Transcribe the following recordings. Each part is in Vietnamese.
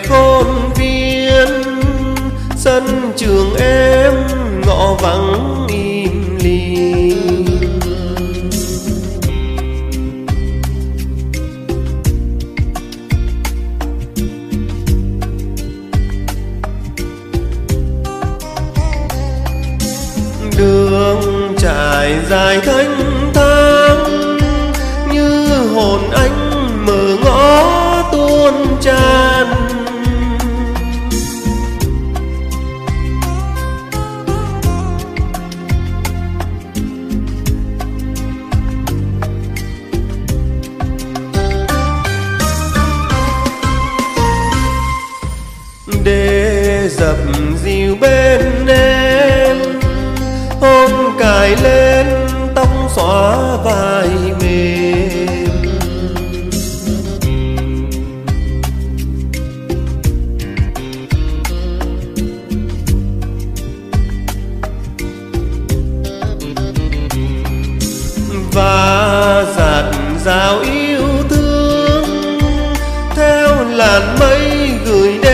về khôn viên, sân trường em ngõ vắng im lìm. Đường trải dài thanh thang như hồn anh dài lên, tóc xóa vai mềm. Và giạt rào yêu thương, theo làn mây gửi đến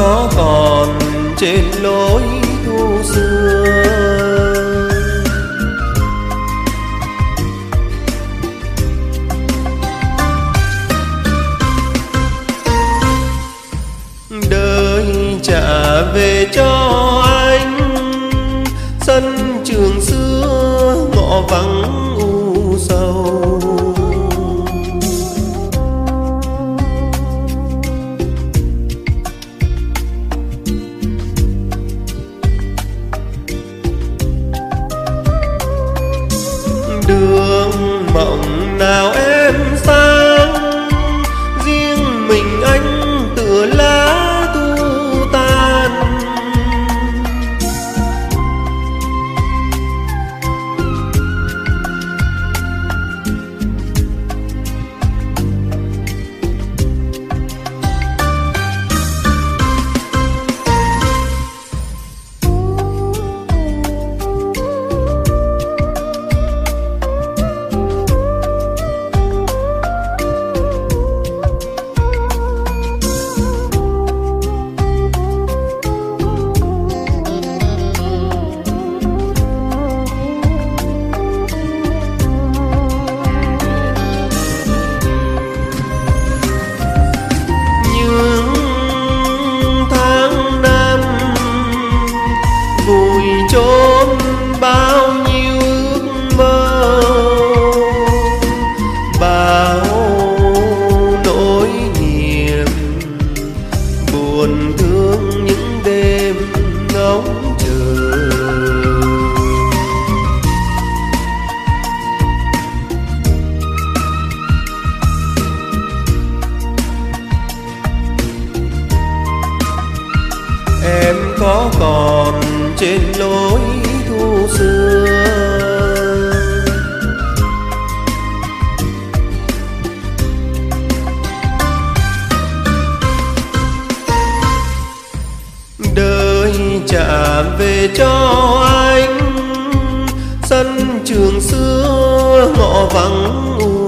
có còn trên lối thu xưa? Đời trả về cho anh, sân trường xưa ngõ vắng mộng nào em đó có còn trên lối thu xưa. Đời trả về cho anh, sân trường xưa ngõ vắng u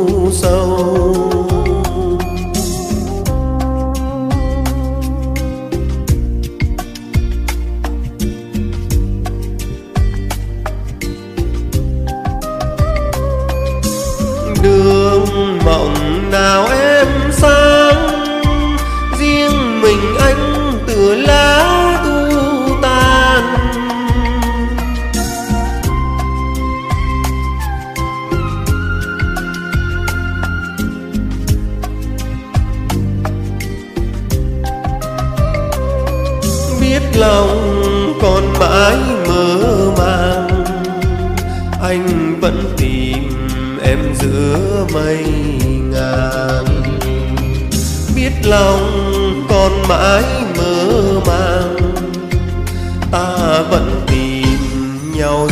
cửa lá thu tàn biết lòng còn mãi mơ màng, anh vẫn tìm em giữa mây ngàn. Biết lòng còn mãi mơ màng. Ta vẫn tìm nhau